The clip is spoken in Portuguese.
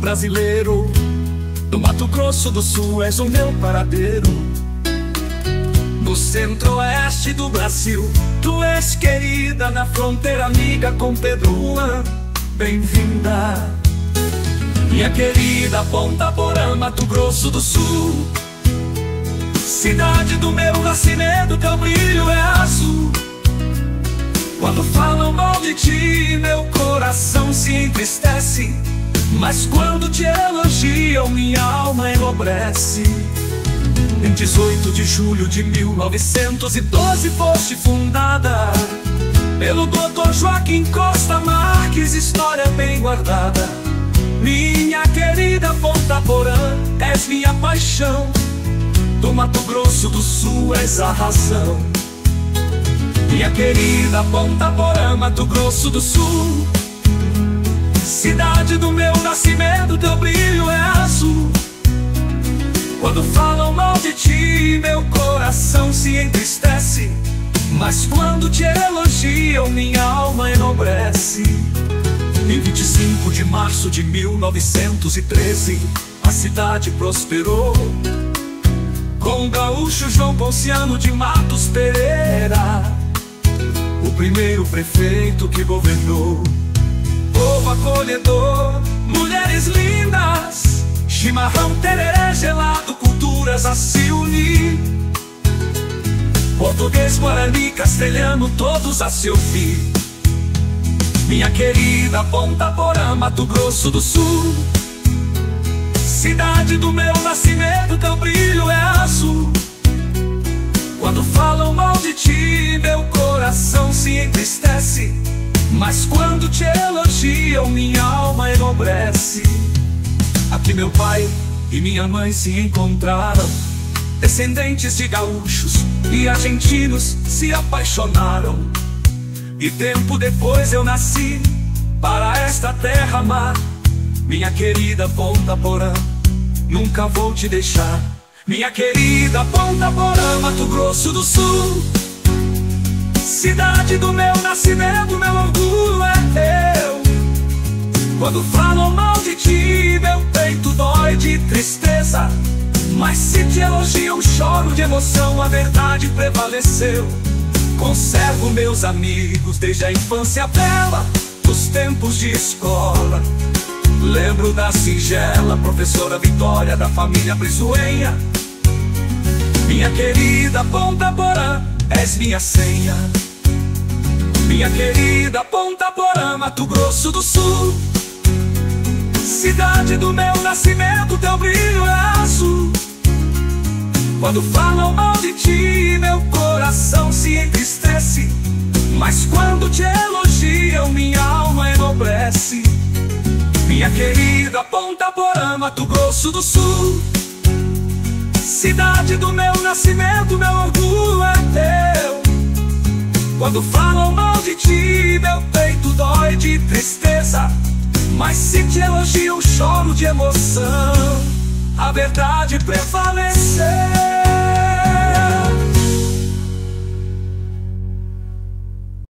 brasileiro. Do Mato Grosso do Sul és o meu paradeiro. No centro-oeste do Brasil, tu és querida na fronteira amiga com Pedro Juan. Bem-vinda, minha querida Ponta Porã, Mato Grosso do Sul. Cidade do meu nascimento, teu brilho é azul. Quando falam mal de ti, meu coração se entristece. Mas quando te elogiam, minha alma enobrece. Em 18 de julho de 1912 foste fundada pelo Dr. Joaquim Costa Marques, história bem guardada. Minha querida Ponta Porã, és minha paixão. Do Mato Grosso do Sul és a razão. Minha querida Ponta Porã, Mato Grosso do Sul Cidade do meu nascimento, teu brilho é azul. Quando falam mal de ti, meu coração se entristece. Mas quando te elogiam, minha alma enobrece. Em 25 de março de 1913 A cidade prosperou. Com o gaúcho João Ponciano de Matos Pereira o primeiro prefeito que governou. Povo acolhedor, mulheres lindas, chimarrão, tereré gelado, culturas a se unir. Português, guarani, castelhano, todos a se ouvir. Minha querida Ponta Porã, Mato Grosso do Sul. Cidade do meu nascimento, teu brilho é azul. Quando falam mal de ti, meu coração se entristece. Mas quando elogiam, minha alma enobrece. Aqui meu pai e minha mãe se encontraram. Descendentes de gaúchos e argentinos se apaixonaram. E tempo depois eu nasci para esta terra mar. Minha querida Ponta Porã, nunca vou te deixar. Minha querida Ponta Porã, Mato Grosso do Sul Cidade do meu nascimento, meu orgulho é teu Quando falam mal de ti, meu peito dói de tristeza. Mas se te elogiam, choro de emoção, a verdade prevaleceu. Conservo meus amigos desde a infância bela Dos tempos de escola. Lembro da singela professora Vitória da família Brizoenha Minha querida Ponta Porã, és minha senha. Minha querida Ponta Porã, Mato Grosso do Sul Cidade do meu nascimento, teu brilho é azul. Quando falam mal de ti, meu coração se entristece. Mas quando te elogiam, minha alma enobrece. Minha querida Ponta Porã, Mato Grosso do Sul. Cidade do meu nascimento, meu orgulho é teu. Quando falam mal de ti, A verdade prevaleceu